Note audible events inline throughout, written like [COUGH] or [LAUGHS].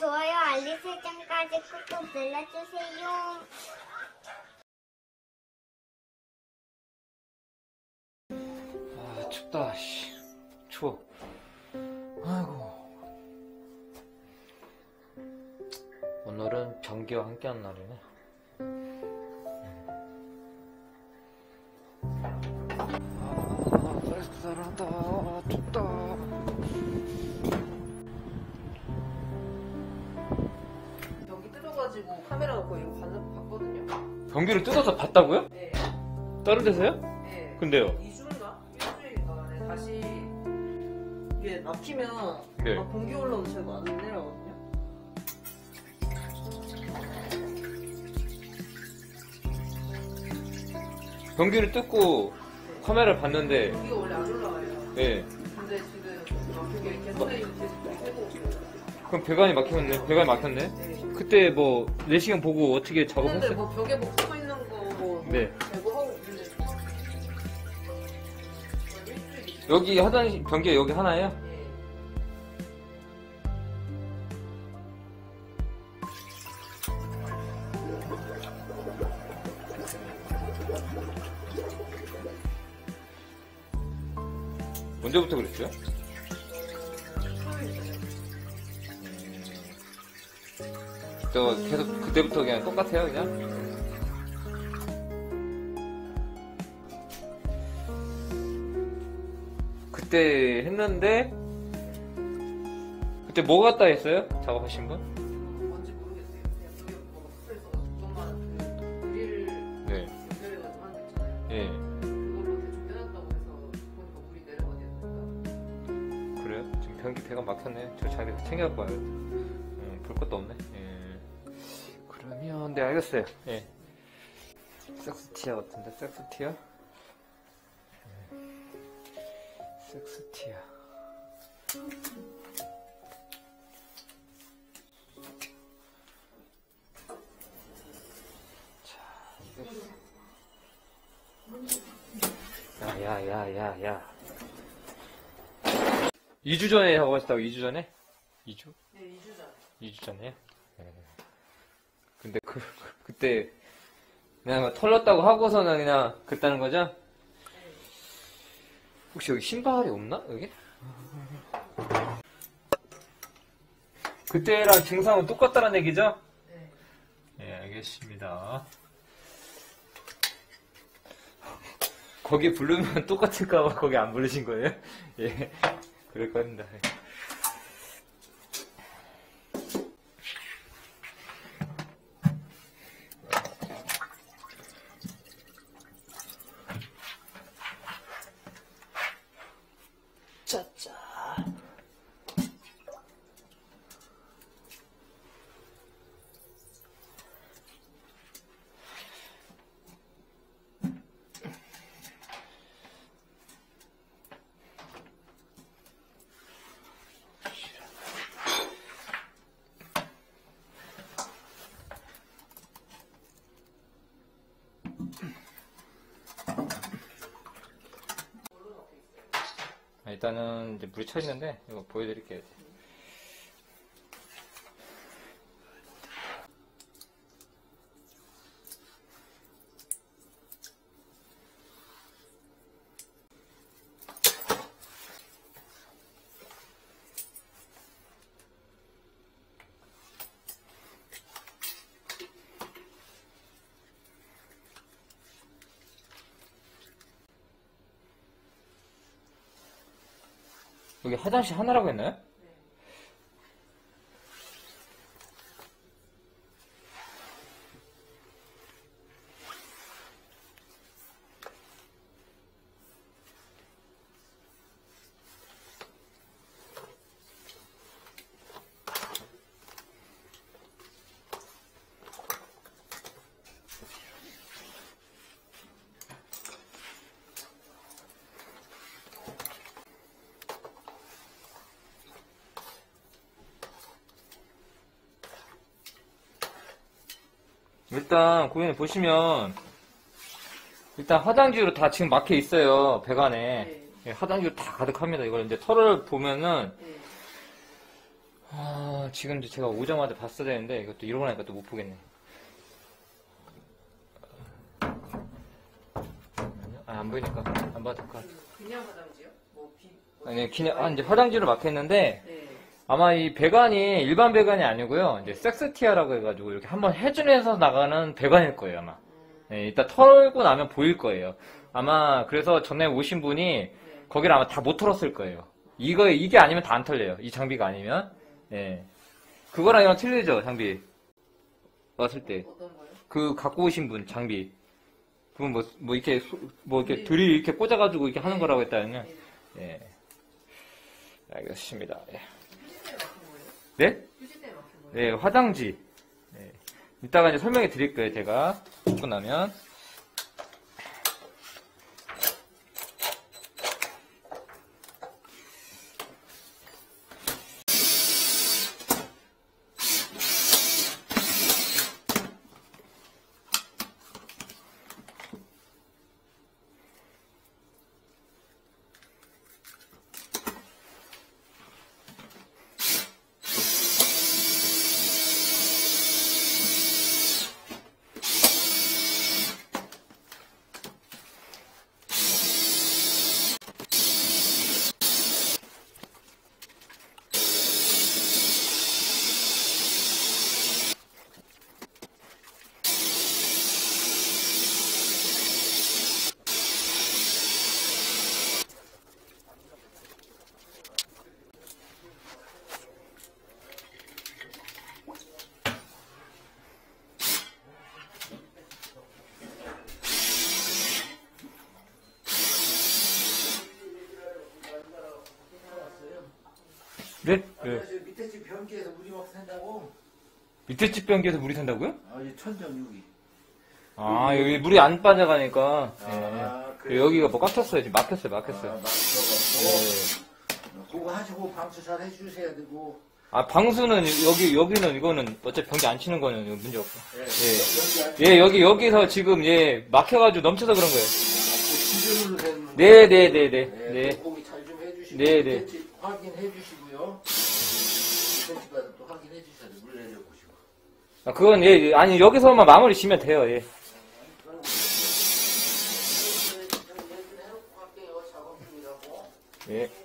좋아요, 알림 설정까지 꾹꾹 눌러주세요. 아 춥다 씨 추워 오늘은 변기와 함께한 날이네 아 쌀쌀하다 춥다 뜯어가지고 카메라 놓고 이거 봤- 봤거든요. 변기를 뜯어서 봤다고요? 네. 다른 데서요? 네. 근데요? 2주인가? 일주일인가 만에 다시 이게 막히면 네. 막 공기 올라오면 제가 안 내려거든요. 변기를 뜯고 카메라를 봤는데 공기가 원래 안 올라와요. 예 근데 지금 막히게 계속 있어요. 그럼 배관이 막혔네 배관이 막혔네 네. 그때 뭐 내시경 보고 어떻게 근데 작업했어요? 뭐 벽에 뭐 붙어 있는 거뭐 네. 대고 하고 있는데. 여기 화장실 변기가 여기 하나예요? 예. 언제부터 그랬어 저 계속 그때부터 그냥 똑같아요 그냥? 그때 했는데 그때 뭐 갖다 했어요? 작업하신 분? 뭔지 모르겠어요. 그냥 뭐가 붙어 있어서 그동안 그 그릴 네. 연결해가지고 하는 거 있잖아요. 예. 그걸로 대충 빼놨다고 해서 보니까 물이 내려가야 되니까. 그래요? 지금 변기 배가 막혔네. 저 자기 챙겨갖고 와요. 알겠어요. 예. 섹스티아 같은데, 섹스티아? 예. 섹스티아. 자, 섹스. 야, 야, 야, 야, 야. 2주 전에 하고 하셨다고 2주 전에? 2주? 네, 2주 전. 2주 전에요? 그 [LAUGHS] 그때 그냥 털렸다고 하고서는 그냥 그랬다는 거죠? 혹시 여기 신발이 없나? 여기? 그때랑 증상은 똑같다는 얘기죠? 네. 예, 알겠습니다. 거기 부르면 [LAUGHS] 똑같을까봐 거기 안 부르신 거예요? [LAUGHS] 예, 그럴 겁니다. 일단은 이제 물이 차 있는데 이거 보여드릴게요. 화장실 하나라고 했나요? 일단 고객님 보시면 일단 화장지로 다 지금 막혀 있어요 배관에 네. 예, 화장지로 다 가득합니다 이걸 이제 털을 보면은 네. 아, 아, 지금 이제 제가 오자마자 봤어야 되는데 이것도 이러고 나니까 또 못 보겠네. 아, 안 보이니까 안 봐도 될것 같아. 그냥 화장지요? 뭐 비. 뭐 아니, 그냥, 아, 이제 화장지로 막혔는데 네. 아마 이 배관이 일반 배관이 아니고요. 이제 섹스티아라고 해가지고 이렇게 한번 해준해서 나가는 배관일 거예요, 아마. 음, 네, 이따 털고 나면 보일 거예요. 아마 그래서 전에 오신 분이 네. 거기를 아마 다 못 털었을 거예요. 이거, 이게 아니면 다 안 털려요. 이 장비가 아니면. 예. 그거랑 이랑 틀리죠, 장비. 왔을 때. 그 갖고 오신 분, 장비. 그건 뭐, 뭐 이렇게, 소- 뭐 이렇게 드릴 이렇게 꽂아가지고 이렇게 하는 거라고 했다면. 네. 예. 알겠습니다. 예. 휴지대에 막힌 거예요? 네? 네, 화장지. 네. 이따가 이제 설명해 드릴 거예요, 제가. 먹고 나면. 밑에 집 변기에서 물이 샌다고요? 아, 이 천정 여기. 아, 여기 물이 안 빠져가니까. 예. 아, 그래. 여기가 뭐 꽉찼어요. 지금 막혔어요, 아, 막혔어요. 막 네. 저거. 그거 하시고 방수 잘 해주셔야 되고. 아, 방수는 여기, 여기는 이거는 어차피 변기 안 치는 거는 문제 없고. 예. 예. 변기 안 예, 여기, 여기서 지금, 예, 막혀가지고 넘쳐서 그런 거예요. 기준으로 된. 네, 네, 네, 네. 네. 네. 잘좀 해주시고. 네, 네. 밑에 집 확인해 주시고요. 밑에 집 가서 또 확인해 주셔야 돼. 물 내려보시고. 아, 그건, 예, 예. 아니, 여기서만 마무리 지면 돼요, 예. 예.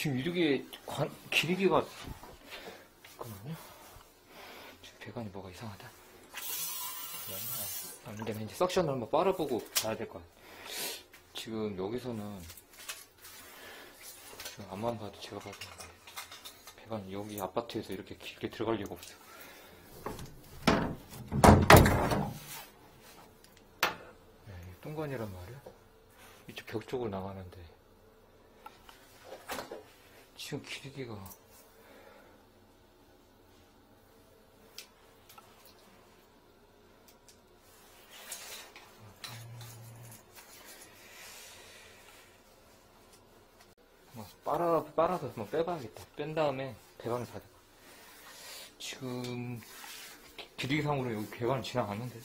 지금 이렇게 관, 길이가 잠깐만요. 지금 배관이 뭐가 이상하다. 아, 안 되면 이제 석션을 한번 빨아보고 가야 될 것 같아. 지금 여기서는 지금 앞만 봐도 제가 봐도 배관이 여기 아파트에서 이렇게 길게 들어갈 리가 없어. 네, 똥관이란 말이야? 이쪽 벽 쪽으로 나가는데 지금 길이가 뭐 빨아 빨아서 한번 빼봐야겠다. 뺀 다음에 배관을 닫아. 지금 길이상으로 여기 배관을 지나갔는데.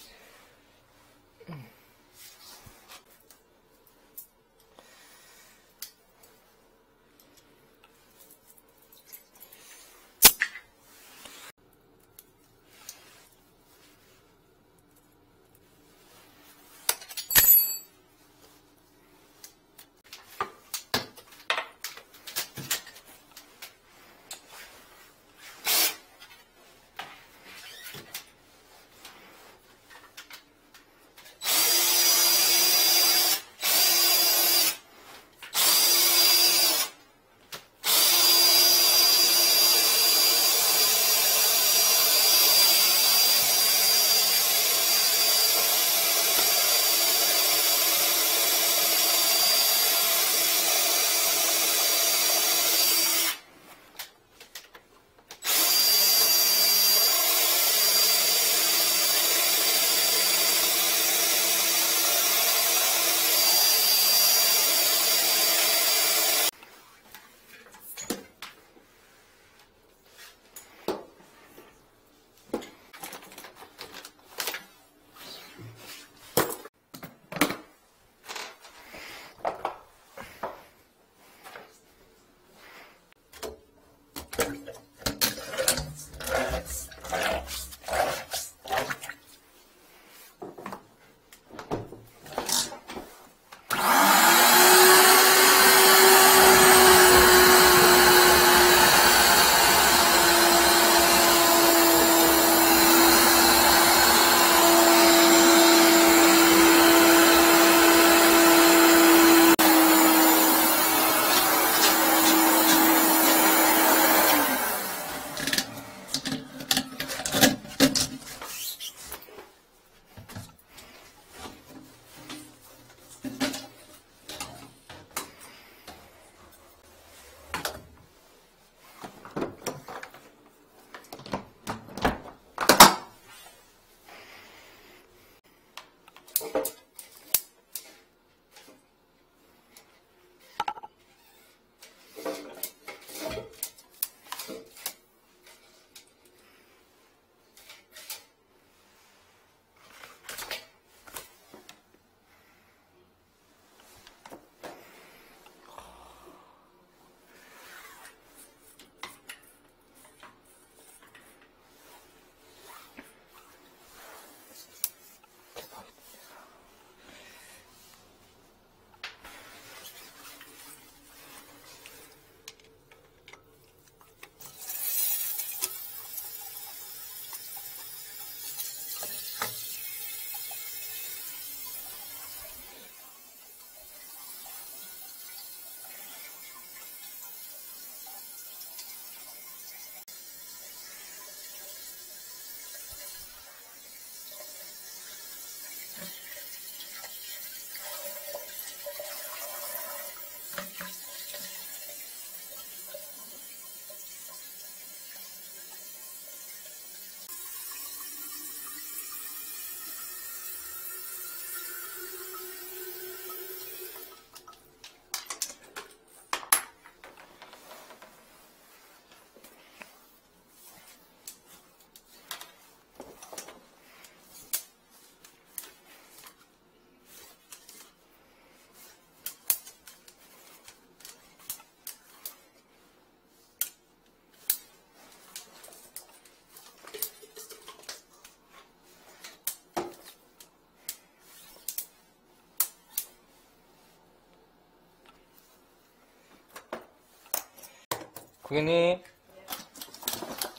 고객님,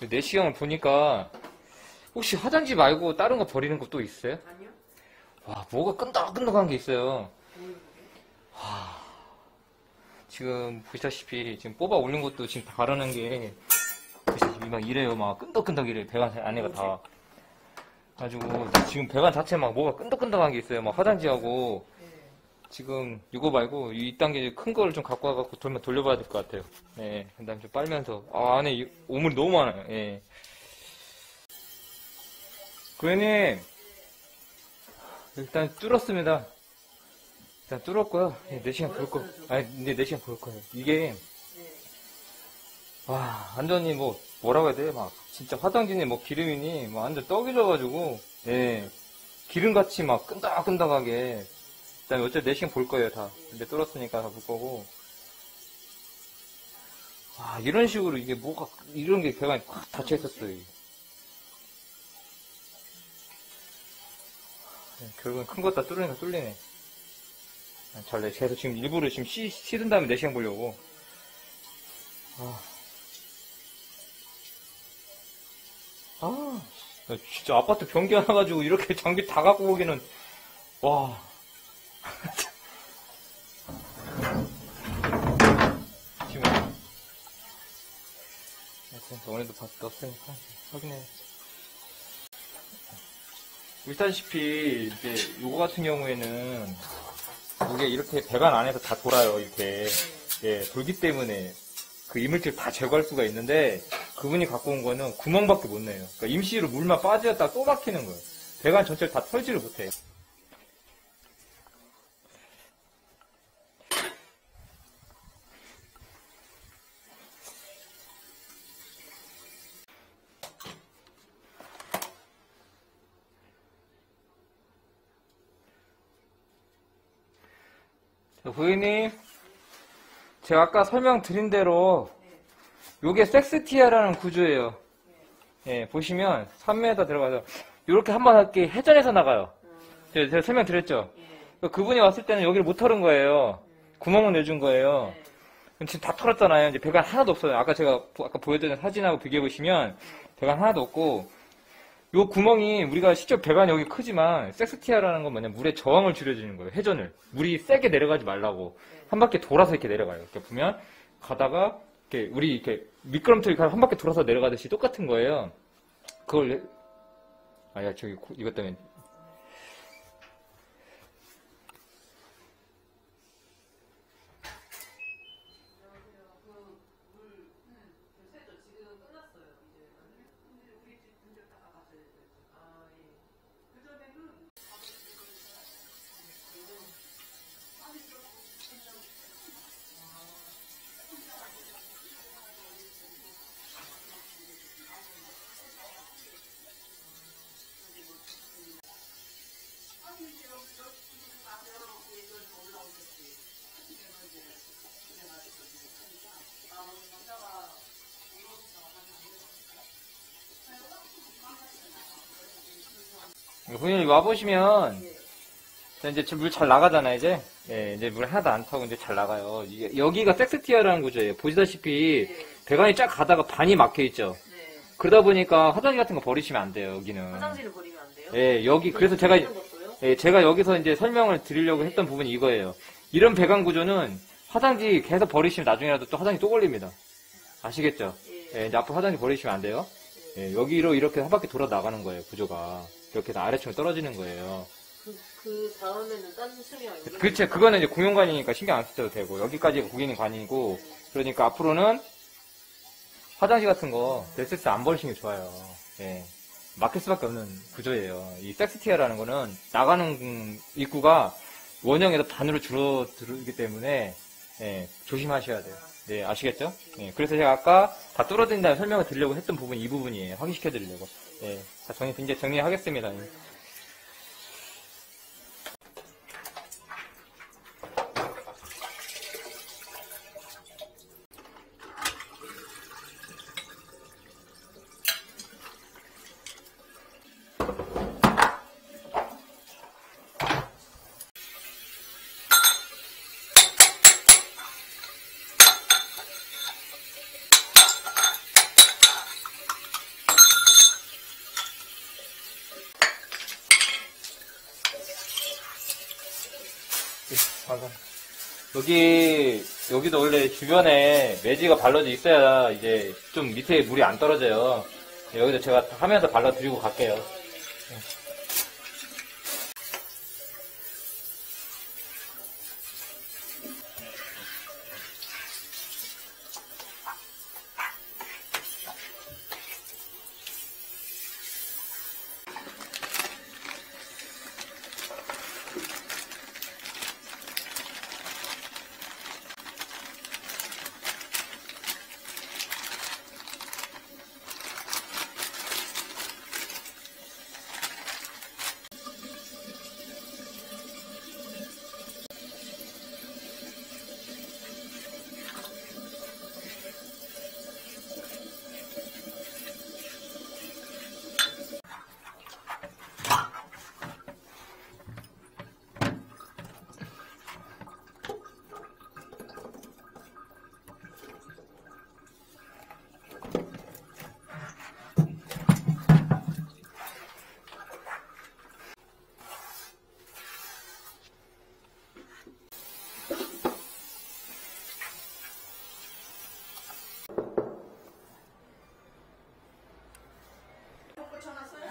그 내시경을 보니까 혹시 화장지 말고 다른 거 버리는 거또 있어요? 아니요? 와, 뭐가 끈덕끈덕한 게 있어요. 보이는 지금 보시다시피 지금 뽑아 올린 것도 지금 다 바르는 게 보시다시피 막 이래요. 막 끈덕끈덕 이래. 배관 안에가 다. 가지고 지금 배관 자체 막 뭐가 끈덕끈덕한 게 있어요. 막 화장지하고 네. 지금 이거 말고 이 단계 큰 거를 좀 갖고 와갖고 돌면 돌려봐야 될 것 같아요. 네, 그다음 좀 빨면서 아 안에 이- 오물이 너무 많아요. 예. 고객님 일단 뚫었습니다. 일단 뚫었고요. 네, 4시간 볼 거. 아니, 근데 4시간 볼 거예요. 이게 네. 와 완전히 뭐 뭐라고 해야 돼? 막 진짜 화장지니 뭐 기름이니 뭐 완전 떡이 져가지고 예 기름같이 막 끈덕끈덕하게 그다음에 어차피 내시경 볼 거예요 다 근데 뚫었으니까 다 볼 거고 아 이런 식으로 이게 뭐가 이런 게 배가 확 닫혀 있었어요 이게. 예, 결국엔 큰거다 뚫으니까 뚫리네 아, 잘래 그래서 지금 일부러 지금 씻, 씻은 다음에 내시경 보려고 아. 아, 나 진짜 아파트 변기 하나 가지고 이렇게 [LAUGHS] 장비 다 갖고 오기는, 와. 하여튼 오늘도 봤, 넣었으니까 확인해. 보시다시피, 이제, 요거 같은 경우에는, 이게 이렇게 배관 안에서 다 돌아요, 이렇게. 예, 돌기 때문에 그 이물질 다 제거할 수가 있는데 그분이 갖고 온 거는 구멍밖에 못 내요. 그러니까 임시로 물만 빠졌다가 또 막히는 거예요. 배관 전체를 다 털지를 못해요. 자, 고객님, 제가 아까 설명드린 대로 요게 섹스티아라는 구조예요. 예, 보시면 3m 들어가서 이렇게 한 번 할게 회전해서 나가요. 제가, 제가 설명드렸죠. 예. 그분이 왔을 때는 여기를 못 털은 거예요. 구멍을 내준 거예요. 예. 지금 다 털었잖아요. 이제 배관 하나도 없어요. 아까 제가 보- 아까 보여드린 사진하고 비교해 보시면 배관 하나도 없고 요 구멍이 우리가 실제 배관이 여기 크지만 섹스티아라는 건 뭐냐 물의 저항을 줄여주는 거예요. 회전을 물이 세게 내려가지 말라고 한 바퀴 돌아서 이렇게 내려가요. 이렇게 보면 가다가 이렇게 우리 이렇게 미끄럼틀 한 바퀴 돌아서 내려가듯이 똑같은 거예요. 그걸 아야 저기 고- 이것 때문에 세죠. 지금 끝났어요. 이제. 근데 우리 집 분들 다 가셔야 돼요. 아, 예. 그 전에는 고객님 와 보시면 자, 이제 물 잘 나가잖아요 이제? 예, 이제 물 하나도 안 타고 이제 잘 나가요. 이게, 여기가 섹스티아라는 구조예요. 보시다시피 배관이 쫙 가다가 반이 막혀 있죠. 네. 그러다 보니까 화장지 같은 거 버리시면 안 돼요 여기는. 화장실을 버리면 안 돼요? 예 여기 그래서 제가? 예, 제가 여기서 이제 설명을 드리려고 했던 부분이 이거예요. 이런 배관 구조는 화장지 계속 버리시면 나중에라도 또 화장지 또 걸립니다. 아시겠죠? 예. 예, 이제 앞으로 화장지 버리시면 안 돼요? 예, 여기로 이렇게 한 바퀴 돌아 나가는 거예요 구조가 이렇게 해서 아래층에 떨어지는 거예요 그, 그 다음에는 딴 연결. 그렇죠. 그거는 이제 공용관이니까 신경 안 쓰셔도 되고 여기까지가 고객님 관이고 그러니까 앞으로는 화장실 같은 거 넥세스 안 버리시는 게 좋아요. 예. 막힐 수밖에 없는 구조예요. 이 섹스티아라는 거는 나가는 입구가 원형에서 반으로 줄어들기 때문에 예, 조심하셔야 돼요. 네, 아시겠죠? 예, 그래서 제가 아까 다 뚫어진 다음에 설명을 드리려고 했던 부분이 이 부분이에요. 확인시켜 드리려고. 예. 자, 정리, 이제 정리하겠습니다. 예. 맞아. 여기, 여기도 원래 주변에 매지가 발라져 있어야 이제 좀 밑에 물이 안 떨어져요. 여기도 제가 하면서 발라드리고 갈게요.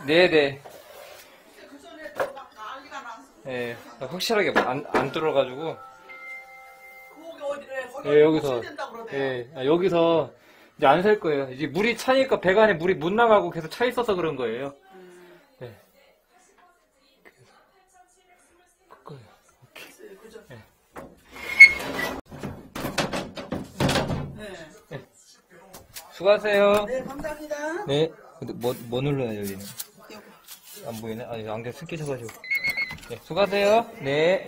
네네. 그. 예, 확실하게 안, 안? 거기 예, 여기서. 예, 아, 여기서 이제 안셀 거예요. 이제 물이 차니까 배 안에 물이 못 나가고 계속 차 있어서 그런 거예요. 예. 그래서 거예요. 글쎄요, 그죠? 예. 네. 수고하세요. 네, 감사합니다. 네. 근데 뭐, 뭐 눌러요, 여기는? 안 보이네? 아니, 안경 쓰 끼셔가지고. 네, 수고하세요. 네.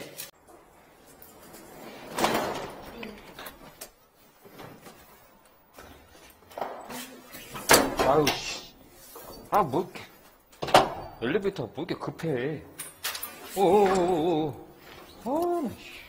아유, 씨. 아, 뭐, 이렇게. 엘리베이터 뭐 이렇게 급해. 오오오오오. 아, 나, 씨.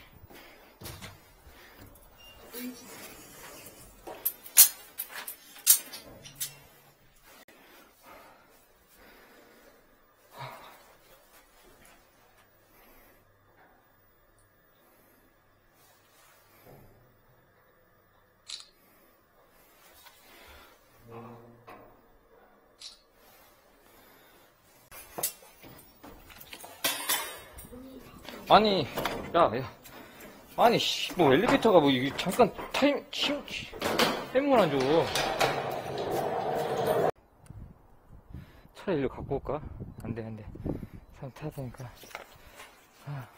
아니, 야, 야. 아니, 씨, 뭐 엘리베이터가 뭐, 이게 잠깐 타임, 침, 타임을 안 줘. 차라리 일로 갖고 올까? 안 돼, 안 돼. 사람 타야 되니까. 아.